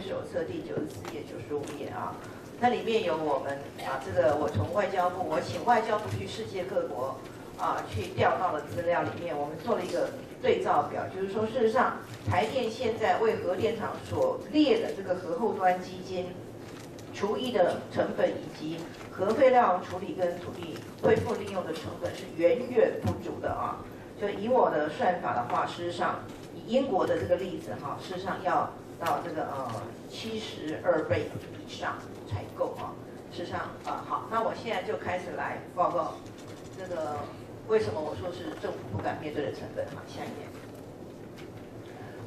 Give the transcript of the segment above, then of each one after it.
手册第九十四页、九十五页啊。那里面有我们啊，这个我从外交部，我请外交部去世界各国啊去调到的资料里面，我们做了一个对照表，就是说事实上台电现在为核电厂所列的这个核后端基金除役的成本，以及核废料处理跟土地恢复利用的成本是远远不足的啊。就以我的算法的话，事实上以英国的这个例子哈，事实上要到这个呃七十二倍以上。才够啊，事实上啊好，那我现在就开始来报告这个为什么我说是政府不敢面对的成本哈，下一页。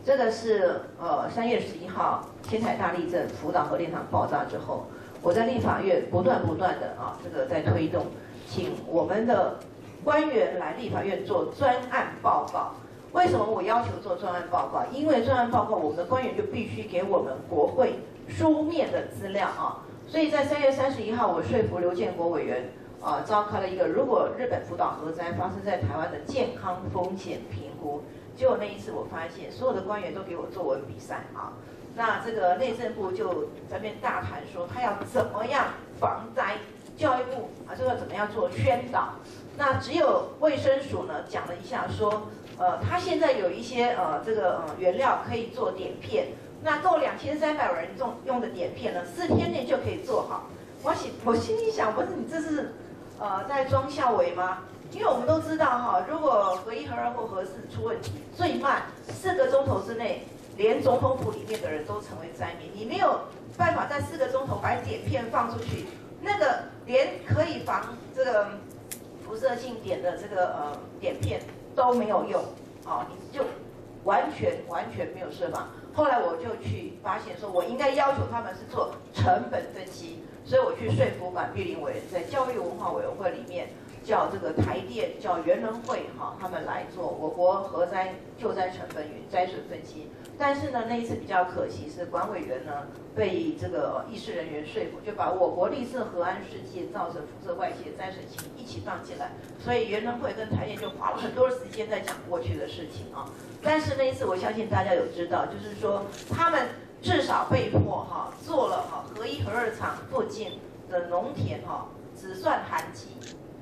这个是呃三月十一号天台大地震福岛核电厂爆炸之后，我在立法院不断不断的啊这个在推动，请我们的官员来立法院做专案报告。为什么我要求做专案报告？因为专案报告我们的官员就必须给我们国会书面的资料啊。所以在三月三十一号，我说服刘建国委员啊，召开了一个如果日本福岛核灾发生在台湾的健康风险评估。结果那一次我发现，所有的官员都给我作文比赛啊。那这个内政部就在那边大谈说，他要怎么样防灾；教育部啊，这个怎么样做宣导。那只有卫生署呢讲了一下说，呃，他现在有一些呃这个呃原料可以做碘片。那够两千三百万人用用的碘片呢，四天内就可以做好。我心我心里想，不是你这是，呃，在装校委吗？因为我们都知道哈，如果核一、核二或核四出问题，最慢四个钟头之内，连总统府里面的人都成为灾民。你没有办法在四个钟头把碘片放出去，那个连可以防这个辐射性碘的这个呃碘片都没有用，哦，你就完全完全没有设防。后来我就去发现，说我应该要求他们是做成本分析，所以我去说服管碧林委员在教育文化委员会里面叫这个台电叫袁仁会哈，他们来做我国核灾救灾成本与灾损分析。但是呢，那一次比较可惜是管委员呢被这个议事人员说服，就把我国绿色核安事件造成辐射外泄灾损情一起放进来，所以袁仁会跟台电就花了很多时间在讲过去的事情啊。但是那一次，我相信大家有知道，就是说他们至少被迫哈做了哈核一核二厂附近的农田哈只算寒疾，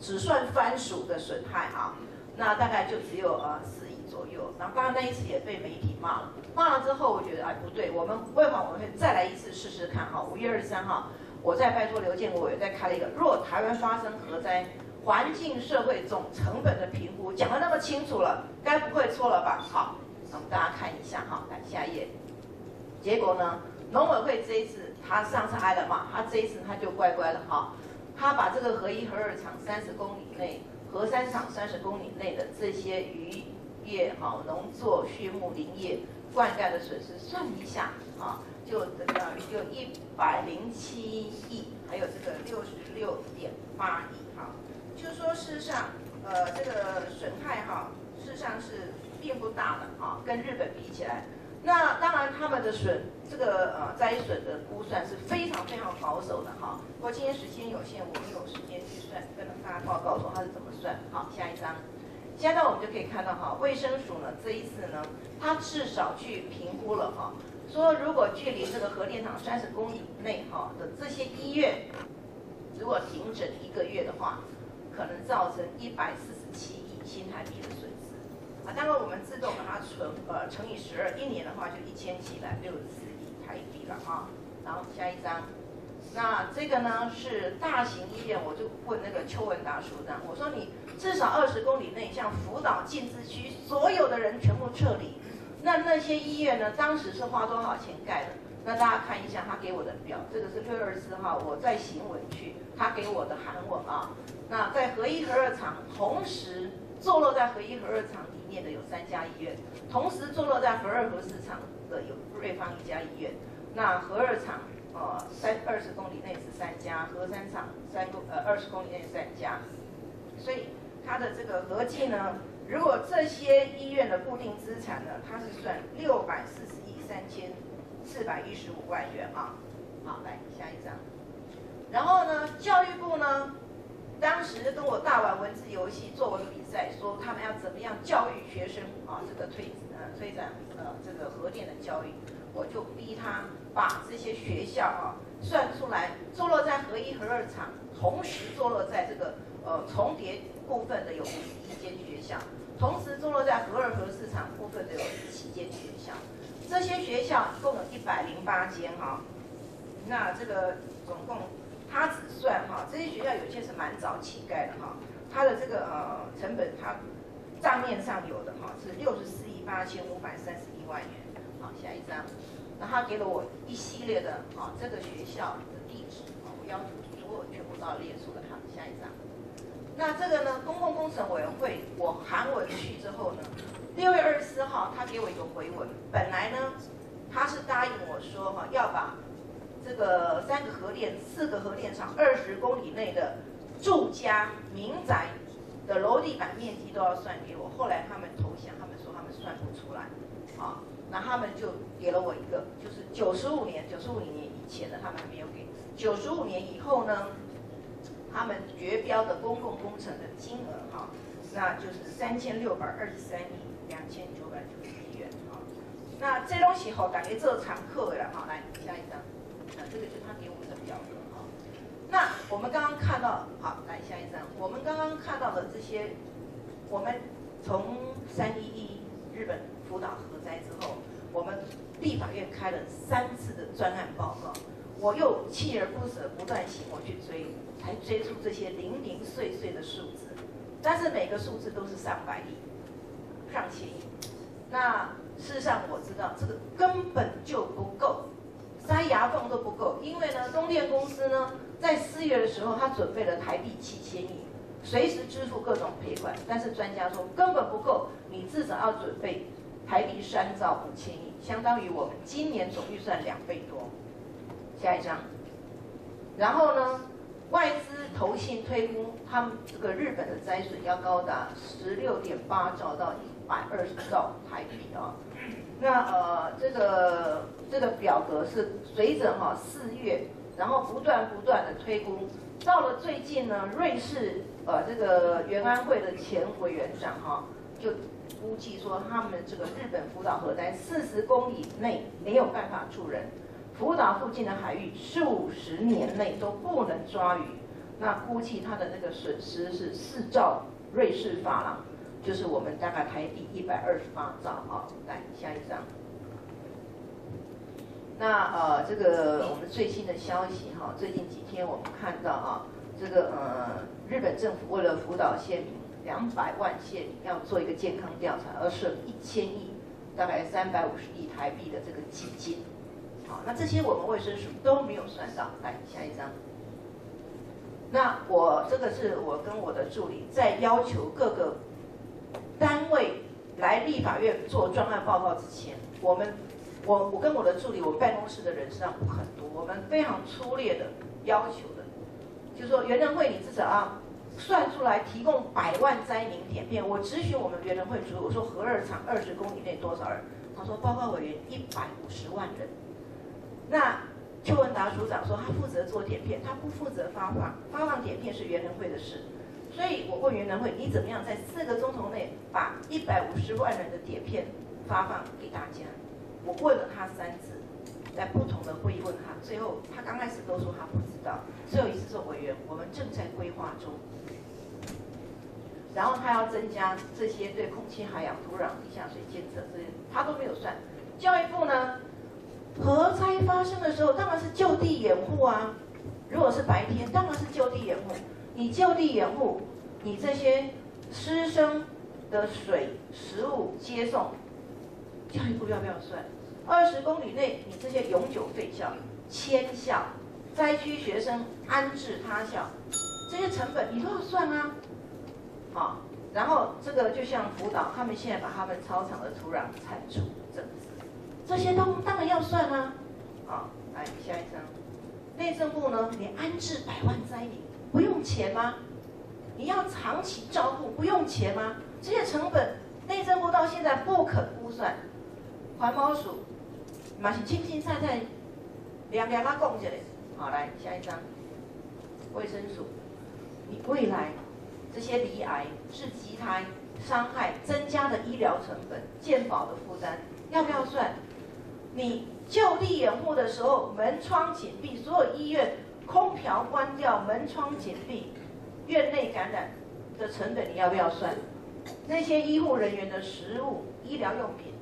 只算番薯的损害啊，那大概就只有呃四亿左右。然后当然那一次也被媒体骂了，骂了之后我觉得哎不对，我们为防我们会再来一次试试看哈。五月二十三号，我再拜托刘建国委员再开了一个，若台湾发生核灾。环境社会总成本的评估讲的那么清楚了，该不会错了吧？好，我们大家看一下哈，来下一页。结果呢，农委会这一次他上次挨了骂，他这一次他就乖乖了哈，他把这个核一核二厂三十公里内、核三厂三十公里内的这些渔业、哈农作、畜牧林业灌溉的损失算一下啊，就等于就一百零七亿，还有这个六十六点八亿哈。就说事实上，呃，这个损害哈，事实上是并不大的啊，跟日本比起来，那当然他们的损，这个呃灾损的估算是非常非常保守的哈。不过今天时间有限，我们有时间去算，跟大家报告说它是怎么算。好，下一张，现在我们就可以看到哈，卫生署呢这一次呢，它至少去评估了哈，说如果距离这个核电厂三十公里内哈的这些医院，如果停诊一个月的话。可能造成一百四十七亿新台币的损失啊！当然我们自动把它存呃乘以十二，一年的话就一千七百六十四亿台币了啊！然后下一张，那这个呢是大型医院，我就问那个邱文达署长，我说你至少二十公里内，像福岛禁制区，所有的人全部撤离，那那些医院呢，当时是花多少钱盖的？那大家看一下他给我的表，这个是六月二十四号我在行文去，他给我的韩文啊。那在核一核二厂同时坐落在核一核二厂面的有三家医院，同时坐落在核二核四厂的有瑞芳一家医院。那核二厂呃三二十公里内是三家，核三厂三公呃二十公里内三家。所以它的这个合计呢，如果这些医院的固定资产呢，它是算六百四十亿三千。四百一十五万元啊，好，来下一张。然后呢，教育部呢，当时跟我大玩文字游戏作文比赛，说他们要怎么样教育学生啊，这个推呃推展呃这个核电的教育，我就逼他把这些学校啊算出来，坐落在核一核二厂，同时坐落在这个呃重叠部分的有十一间学校，同时坐落在核二核四厂部分的有十七间学校，这些学校共有一百零八间哈，那这个总共。他只算哈，这些学校有些是蛮早起盖的哈，它的这个呃成本，它账面上有的哈是六十四亿八千五百三十一万元。好，下一张，那他给了我一系列的哈这个学校的地址，我要求所有全部都要列出来。好，下一张，那这个呢，公共工程委员会我函文去之后呢，六月二十四号他给我一个回文，本来呢他是答应我说哈要把。这个三个核电、四个核电厂，二十公里内的住家民宅的楼地板面积都要算给我。后来他们投降，他们说他们算不出来，啊，那他们就给了我一个，就是九十五年、九十五年以前的他们还没有给，九十五年以后呢，他们绝标的公共工程的金额哈，那就是三千六百二十三亿两千九百九十亿元啊。那这东西好，感觉这常客了哈，来下一张。这个就是他给我们的表格啊。那我们刚刚看到，好，来下一张。我们刚刚看到的这些，我们从三一一日本福岛核灾之后，我们立法院开了三次的专案报告，我又锲而不舍，不断行我去追，才追出这些零零碎碎的数字。但是每个数字都是上百亿、上千亿。那事实上我知道，这个根本就不够。塞牙缝都不够，因为呢，东电公司呢，在四月的时候，他准备了台币七千亿，随时支付各种赔款。但是专家说根本不够，你至少要准备台币三兆五千亿，相当于我们今年总预算两倍多。下一张，然后呢，外资投信推估，他们这个日本的灾损要高达十六点八兆到一百二十兆台币啊。那呃，这个这个表格是随着哈四月，然后不断不断的推估，到了最近呢，瑞士呃这个元安会的前委员长哈就估计说，他们这个日本福岛核灾四十公里内没有办法住人，福岛附近的海域数十年内都不能抓鱼，那估计他的那个损失是四兆瑞士法郎。就是我们大概台币一百二十八兆啊，来下一张。那呃，这个我们最新的消息哈，最近几天我们看到啊，这个呃，日本政府为了辅导县民两百万县民要做一个健康调查，而设一千亿，大概三百五十亿台币的这个基金。好，那这些我们卫生署都没有算到。来下一张。那我这个是我跟我的助理在要求各个。单位来立法院做专案报告之前，我们我我跟我的助理，我办公室的人实际上不很多，我们非常粗略的要求的，就说袁仁会你至少要算出来提供百万灾民点片。我咨询我们袁仁会主，我说核二厂二十公里内多少人？他说报告委员一百五十万人。那邱文达署长说他负责做点片，他不负责发放，发放点片是袁仁会的事。所以我问袁能会，你怎么样在四个钟头内把一百五十万人的碟片发放给大家？我问了他三次，在不同的会议问他，最后他刚开始都说他不知道，最后一次说委员，我们正在规划中。然后他要增加这些对空气、海洋、土壤、地下水监测这些，他都没有算。教育部呢，核灾发生的时候当然是就地掩护啊，如果是白天当然是就地掩护。你就地掩护，你这些师生的水、食物接送，教育部要不要算？二十公里内，你这些永久废校、迁校、灾区学生安置他校，这些成本你都要算啊！好，然后这个就像辅导，他们现在把他们操场的土壤铲除、整治，这些都当然要算啊！好，来下一张，内政部呢，你安置百万灾民。不用钱吗？你要长期照顾，不用钱吗？这些成本，内政部到现在不可估算。环保署，嘛是清清菜菜，两两啊供起来。好，来下一张。卫生署，你未来这些离癌、是畸胎、伤害增加的医疗成本、健保的负担，要不要算？你就地掩护的时候，门窗紧闭，所有医院空调关掉，门窗紧闭，院内感染的成本你要不要算？那些医护人员的食物、医疗用品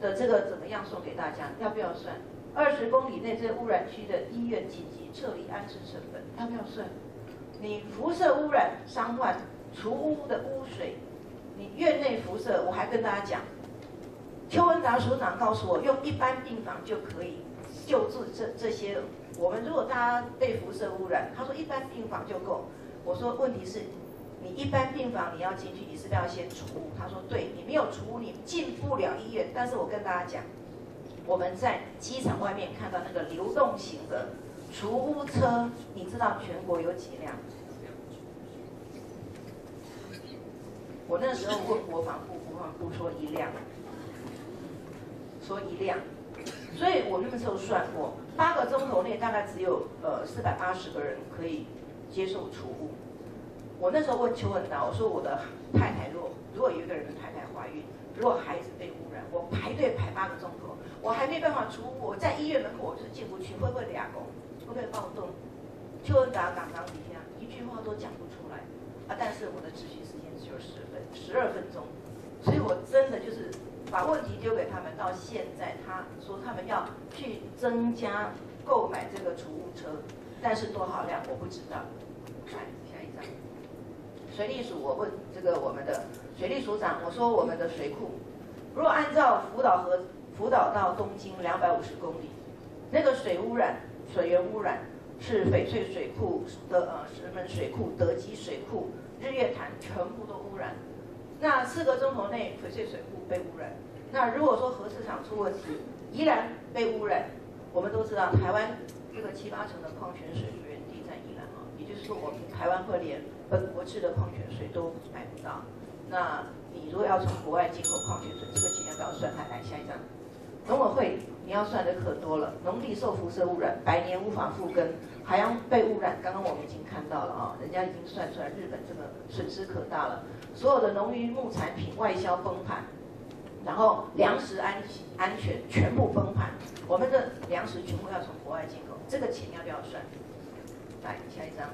的这个怎么样送给大家？要不要算？二十公里内这污染区的医院紧急撤离安置成本要不要算？你辐射污染伤患、除污的污水，你院内辐射，我还跟大家讲，邱文达署长告诉我，用一般病房就可以救治这这些。我们如果大家被辐射污染，他说一般病房就够。我说问题是。你一般病房你要进去，你是不是要先除污？他说对，你没有除污，你进不了医院。但是我跟大家讲，我们在机场外面看到那个流动型的除污车，你知道全国有几辆？我那时候问国防部，国防部说一辆，说一辆。所以我那个时候算过，八个钟头内大概只有呃四百八十个人可以接受除污。我那时候问邱文达，我说我的太太如果如果有一个人的太太怀孕，如果孩子被污染，我排队排八个钟头，我还没办法出，我在医院门口我就进不去，会不会俩工？会不会暴动？邱文达刚刚底下一句话都讲不出来啊！但是我的咨询时间只有十分十二分钟，所以我真的就是把问题丢给他们。到现在他说他们要去增加购买这个储物车，但是多少辆我不知道。来下一张。水利署，我问这个我们的水利署长，我说我们的水库，如果按照福岛和福岛到东京两百五十公里，那个水污染、水源污染是翡翠水库的呃石门水库、德基水库、日月潭全部都污染。那四个钟头内翡翠水库被污染。那如果说核市场出问题，依然被污染，我们都知道台湾这个七八成的矿泉水水源地在宜兰啊，也就是说我们台湾会连。本国制的矿泉水都买不到，那你如果要从国外进口矿泉水，这个钱要不要算？来，来下一张，农委会你要算的可多了，农地受辐射污染，百年无法复耕，海洋被污染，刚刚我们已经看到了啊，人家已经算出来，日本这个损失可大了，所有的农渔牧产品外销崩盘，然后粮食安安全全部崩盘，我们的粮食全部要从国外进口，这个钱要不要算？来下一张，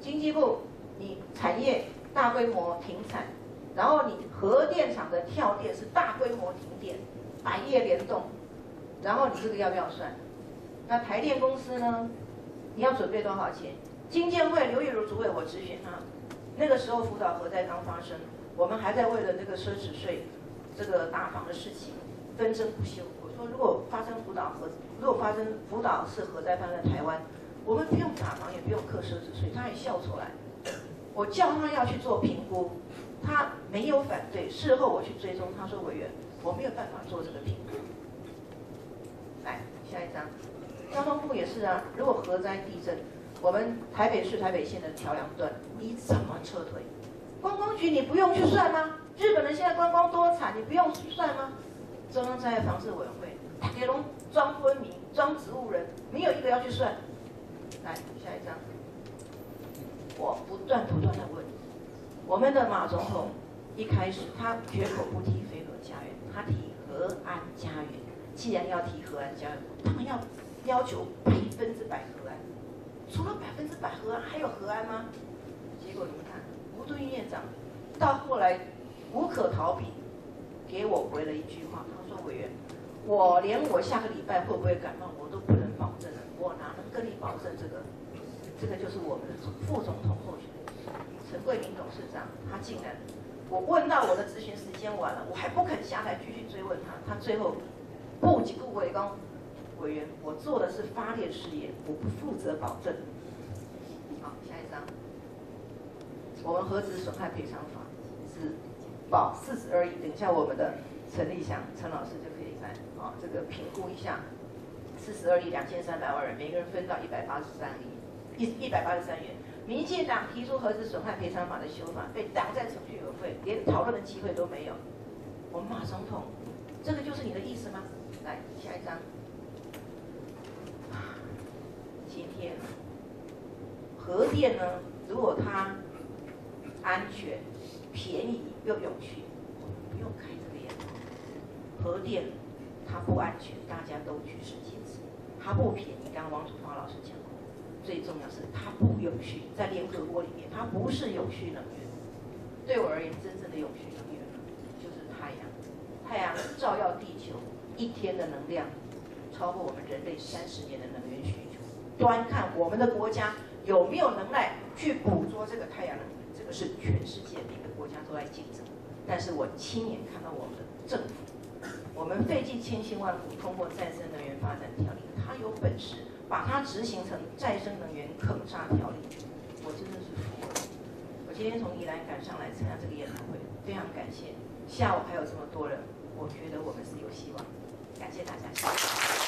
经济部。你产业大规模停产，然后你核电厂的跳电是大规模停电，百业联动，然后你这个要不要算？那台电公司呢？你要准备多少钱？经建会刘玉如主委我咨询他，那个时候福岛核灾刚发生，我们还在为了这个奢侈税这个打房的事情纷争不休。我说如果发生福岛核，如果发生福岛是核灾发生在台湾，我们不用打房也不用课奢侈税，他也笑出来。我叫他要去做评估，他没有反对。事后我去追踪，他说委员，我没有办法做这个评估。下一张，交通部也是啊。如果核灾地震，我们台北市台北县的桥梁段，你怎么撤退？观光局你不用去算吗？日本人现在观光多惨，你不用算吗？中央灾害防治委员会，给龙装昏迷、装植物人，没有一个要去算。来下一张。我不断不断的问，我们的马总统一开始他绝口不提飞核家园，他提和安家园。既然要提和安家园，他们要要求百分之百和安，除了百分之百和安，还有和安吗？结果你们看，吴敦义院长到后来无可逃避，给我回了一句话，他说：“委员，我连我下个礼拜会不会感冒我都不能保证了，我哪能跟你保证这个？”这个就是我们的副总统候选人陈桂林董事长，他竟然，我问到我的咨询时间晚了，我还不肯下台继续追问他，他最后不仅不回刚委员，我做的是发电事业，我不负责保证。好，下一张，我们核子损害赔偿法是保四十二亿，等一下我们的陈立祥陈老师就可以来啊，这个评估一下，四十二亿两千三百万人，每个人分到一百八十三亿。一一百八十三元，民进党提出核子损害赔偿法的修法，被挡在程序委员会，连讨论的机会都没有。我们马总统，这个就是你的意思吗？来下一张。今天核电呢，如果它安全、便宜又有趣，我们不用开这个烟头。核电它不安全，大家都举世皆知；它不便宜，刚刚王祖华老师讲过。最重要是它不永续，在联合国里面，它不是永续能源。对我而言，真正的永续能源，就是太阳。太阳照耀地球一天的能量，超过我们人类三十年的能源需求。端看我们的国家有没有能耐去捕捉这个太阳能，这个是全世界每个国家都在竞争。但是我亲眼看到我们的政府，我们费尽千辛万苦通过再生能源发展条例，它有本事把它执行成再生能源肯沙条例，我真的是服了。我今天从宜兰赶上来参加这个研讨会，非常感谢。下午还有这么多人，我觉得我们是有希望感谢大家。谢谢